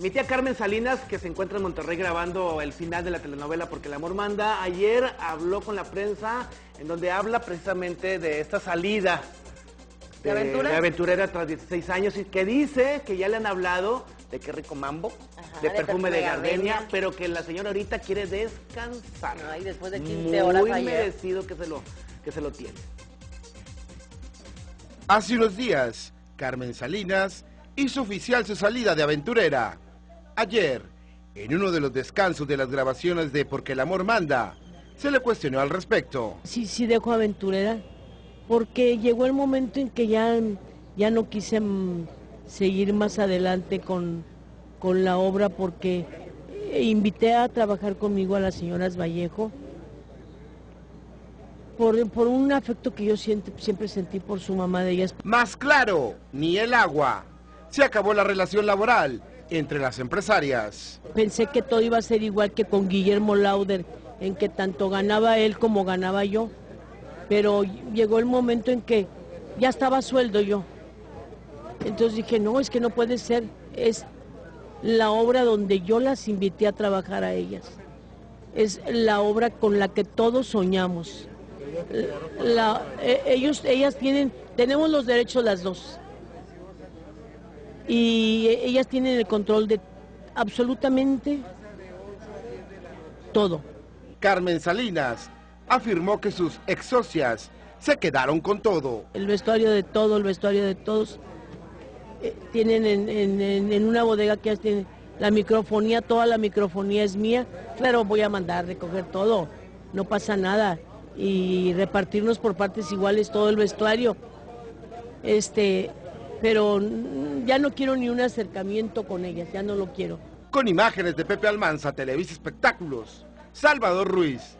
Mi tía Carmen Salinas, que se encuentra en Monterrey grabando el final de la telenovela Porque el amor manda, ayer habló con la prensa en donde habla precisamente de esta salida ¿De aventura? aventurera tras 16 años y que dice que ya le han hablado de qué rico mambo, Ajá, de perfume de perfume de gardenia, gardenia. pero que la señora ahorita quiere descansar. Ay, después de 15 Muy horas ayer. merecido que se lo, que se lo tiene. Hace unos días, Carmen Salinas hizo oficial su salida de aventurera. Ayer, en uno de los descansos de las grabaciones de Porque el amor manda, se le cuestionó al respecto. sí, sí dejo aventurera, porque llegó el momento en que ya, ya no quise mm, seguir más adelante con, con la obra porque eh, invité a trabajar conmigo a las señoras Vallejo por, por un afecto que yo siempre, siempre sentí por su mamá de ellas. Más claro, ni el agua. Se acabó la relación laboral entre las empresarias. Pensé que todo iba a ser igual que con Guillermo Lauder, en que tanto ganaba él como ganaba yo. Pero llegó el momento en que ya estaba sueldo yo. Entonces dije, no, es que no puede ser. Es la obra donde yo las invité a trabajar a ellas. Es la obra con la que todos soñamos. Eh, ellos, ellas tienen, tenemos los derechos las dos y ellas tienen el control de absolutamente todo. Carmen Salinas afirmó que sus ex socias se quedaron con todo. El vestuario de todo, el vestuario de todos. eh, tienen en, en- en- en una bodega que tienen la microfonía, toda la microfonía es mía. Claro, voy a mandar recoger todo, no pasa nada. Y repartirnos por partes iguales todo el vestuario. Este, pero mm, ya no quiero ni un acercamiento con ellas, ya no lo quiero. Con imágenes de Pepe Almanza, Televisa Espectáculos, Salvador Ruiz.